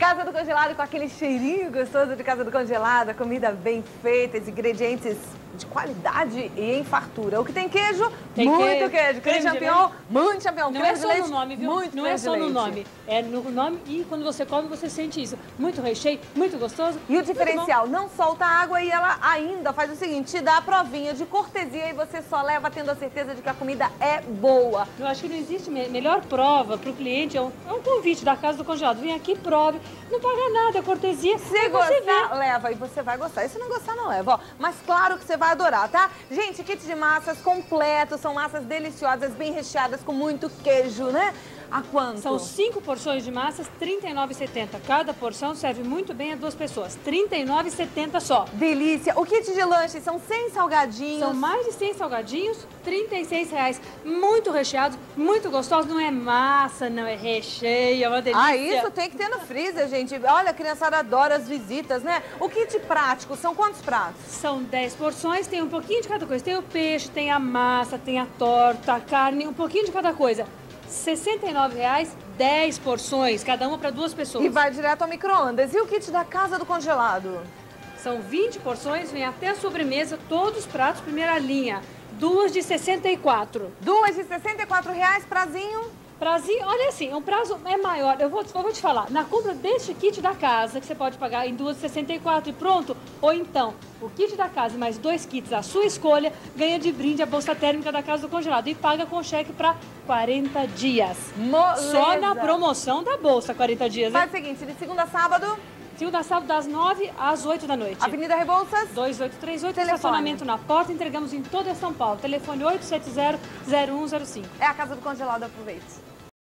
Casa do Congelado com aquele cheirinho gostoso de Casa do Congelado, comida bem feita, ingredientes de qualidade e em fartura. O que tem queijo? Tem muito queijo, queijo. Creme de champignon, muito champignon. Não creme é só leite, no nome, viu? Muito Não é só no nome. É no nome e quando você come, você sente isso. Muito recheio, muito gostoso. E o diferencial, não solta água e ela ainda faz o seguinte, te dá a provinha de cortesia e você só leva tendo a certeza de que a comida é boa. Eu acho que não existe me- melhor prova para o cliente. É um, é um convite da Casa do Congelado. Vem aqui, prove. Não paga nada, é cortesia. Se gostar, leva e você vai gostar. E se não gostar, não leva. Ó. Mas claro que você vai adorar, tá? Gente, kit de massas completo, são massas deliciosas, bem recheadas, com muito queijo, né? A quanto? São cinco porções de massas, R$ 39,70. Cada porção serve muito bem a duas pessoas. R$ 39,70 só. Delícia. O kit de lanche são 100 salgadinhos. São mais de 100 salgadinhos, 36 reais. Muito recheados, muito gostosos. Não é massa, não é recheio, é uma delícia. Ah, isso tem que ter no freezer, gente. Olha, a criançada adora as visitas, né? O kit prático, são quantos pratos? São 10 porções, tem um pouquinho de cada coisa. Tem o peixe, tem a massa, tem a torta, a carne, um pouquinho de cada coisa. 69 reais, 10 porções, cada uma para duas pessoas. E vai direto ao micro-ondas. E o kit da casa do congelado? São 20 porções, vem até a sobremesa, todos os pratos, primeira linha. Duas de 64. Duas de 64 reais, prazinho. Prazinho, olha assim, um prazo é maior. Eu vou, eu vou te falar, na compra deste kit da casa, que você pode pagar em duas de 64 e pronto, ou então o kit da casa mais dois kits, a sua escolha, ganha de brinde a bolsa térmica da casa do congelado e paga com cheque para 40 dias. Moleza. Só na promoção da bolsa, 40 dias. Faz Hein? o seguinte, de segunda a sábado, Segunda a sábado, das 9 às 8 da noite. Avenida Rebouças. 2838, Telefone. estacionamento na porta, entregamos em toda São Paulo. Telefone 870-0105. É a casa do congelado, aproveite.